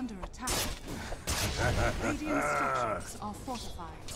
under attack. Radiant structures are fortified.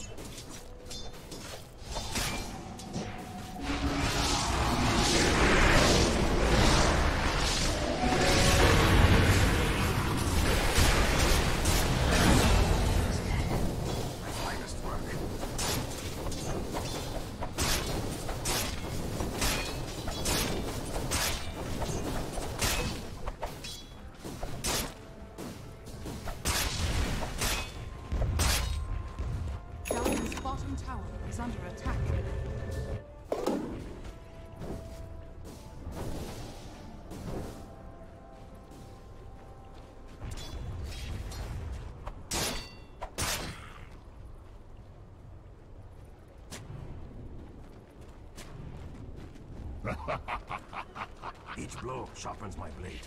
blow sharpens my blade.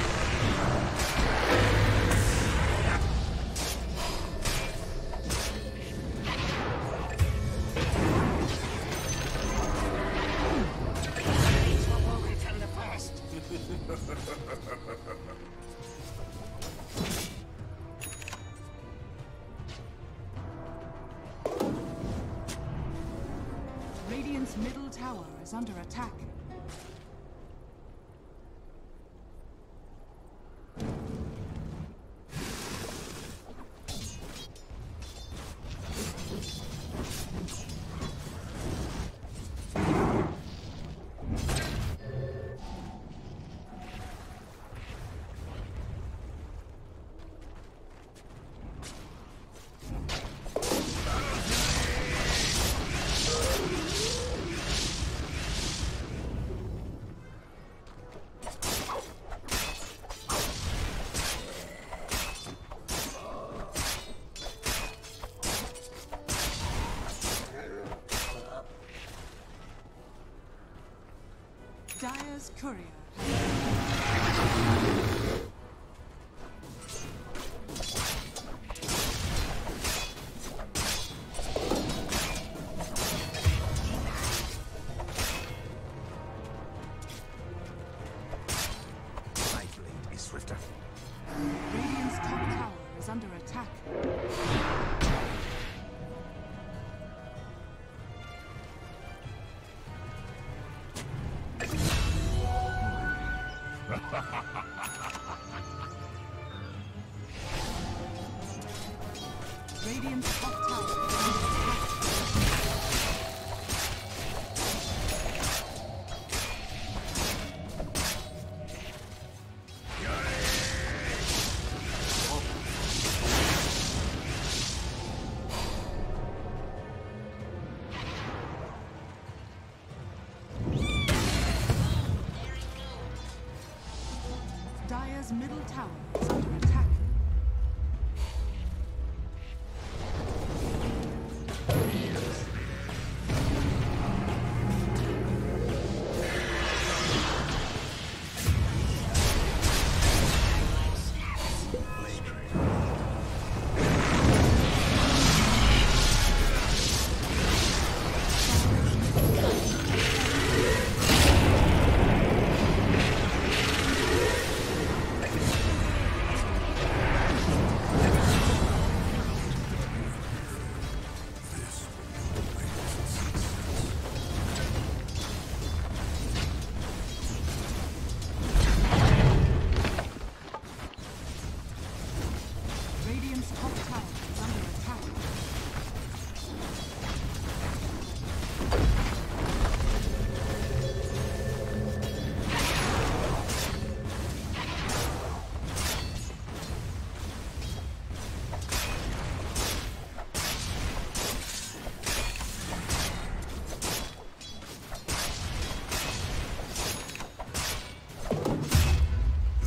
under attack. courier. Ha ha!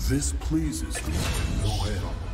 This pleases me no end.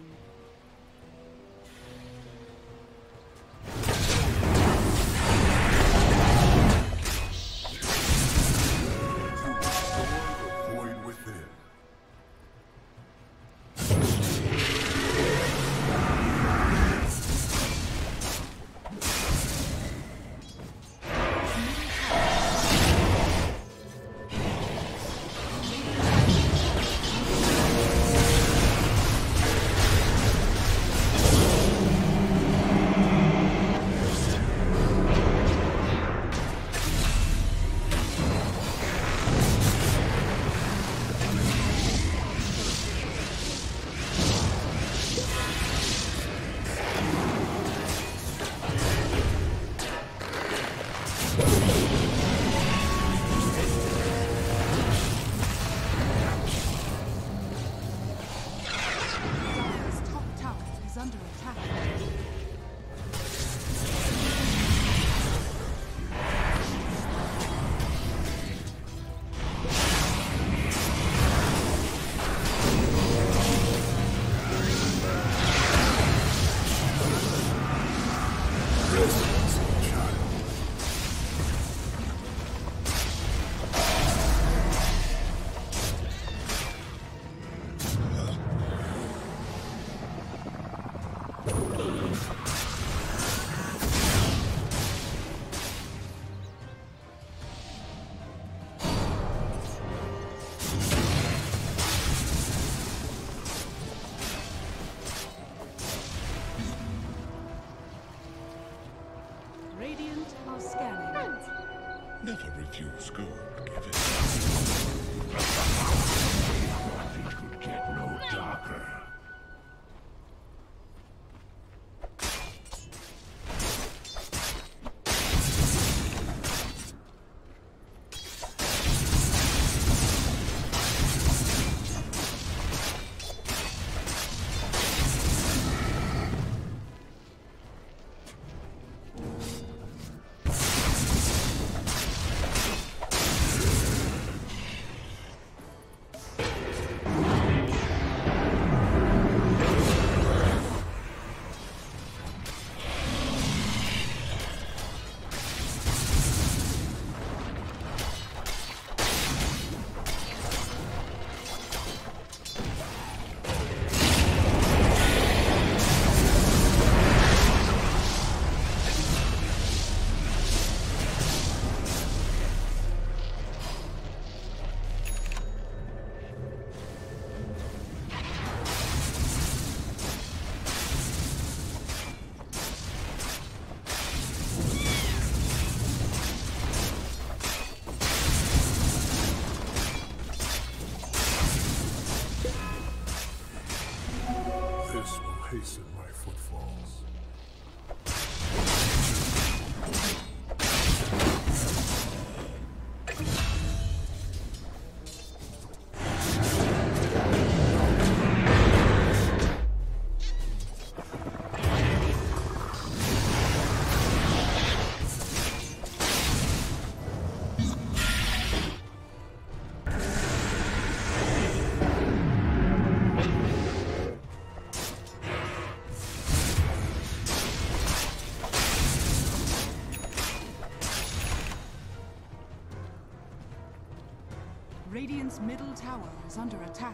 Radiant's middle tower is under attack.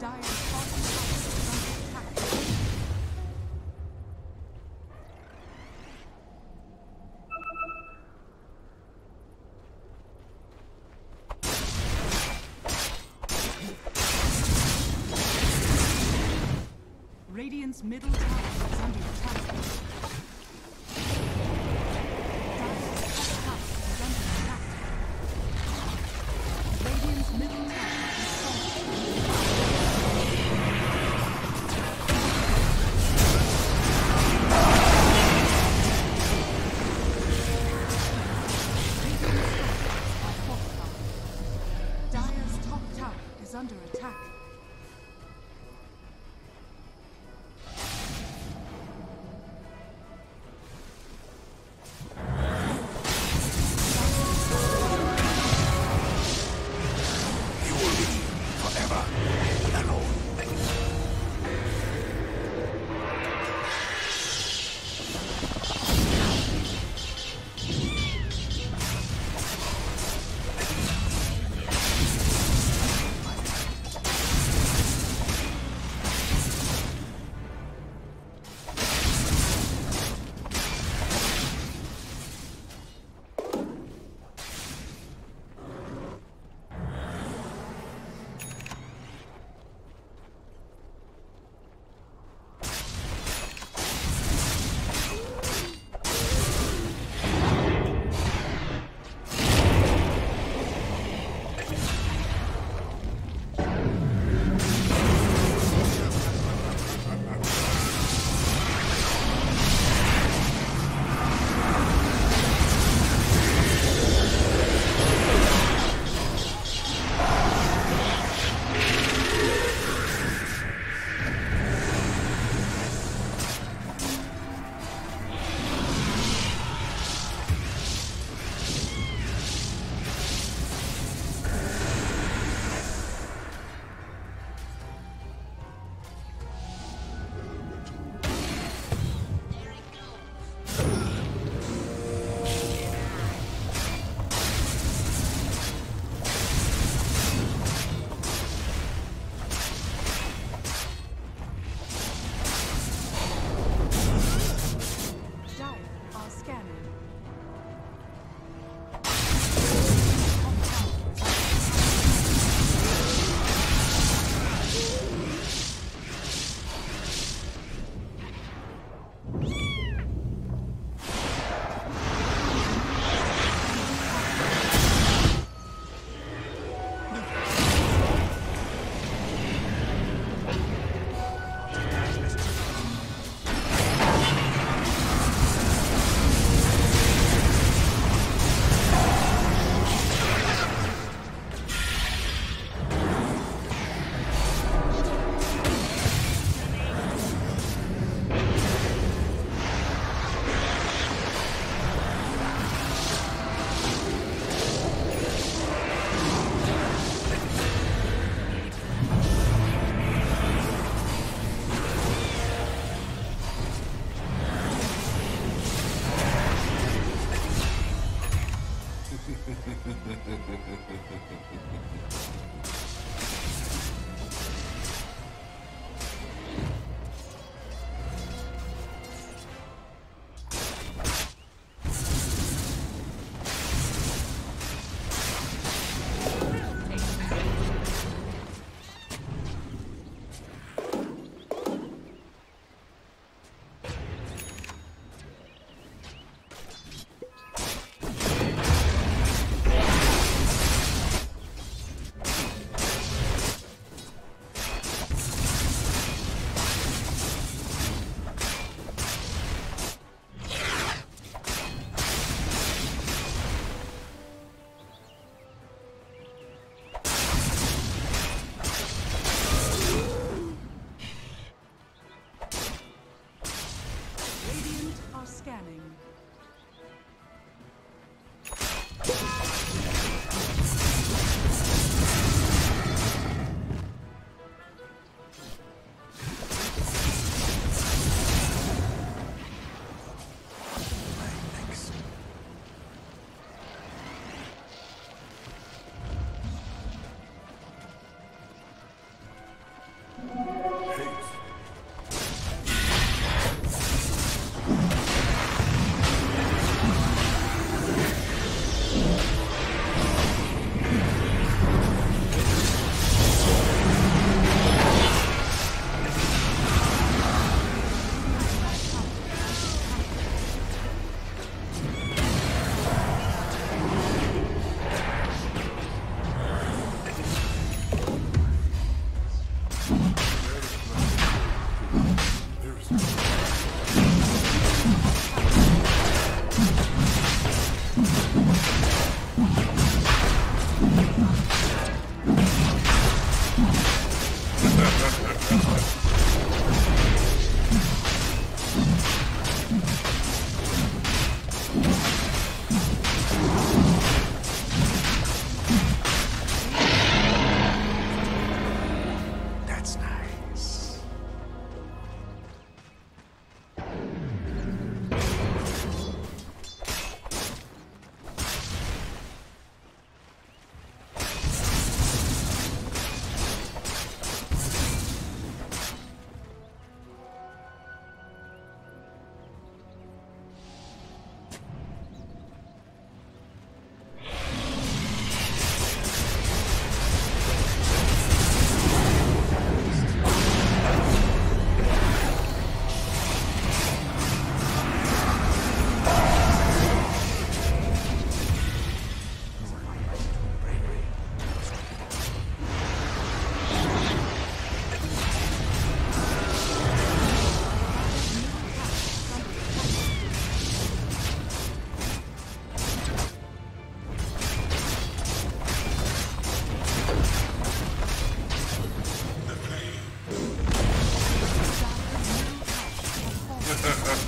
Dire's bottom tower is under attack. Scanning.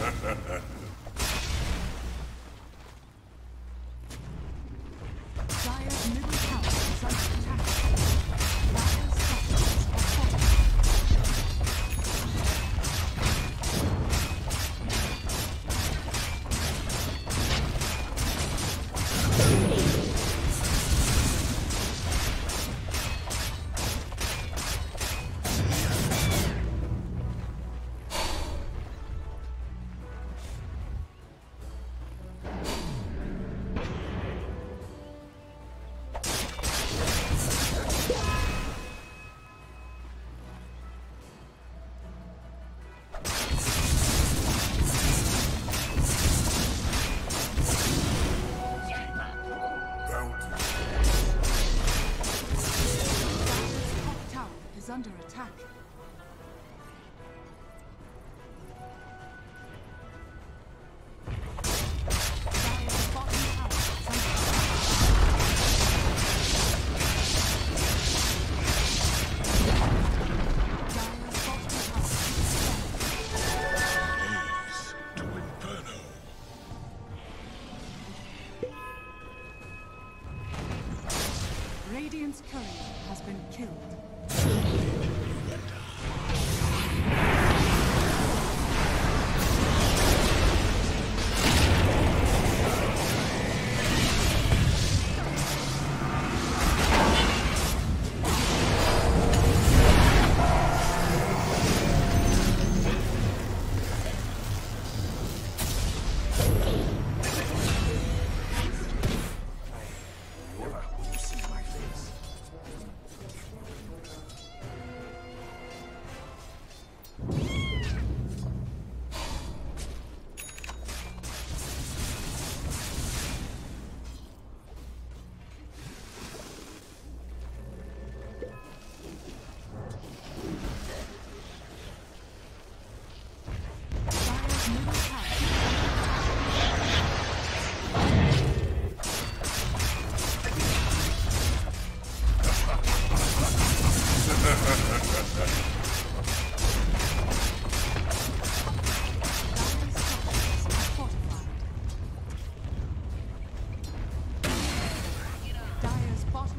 Ha, ha, ha. under attack.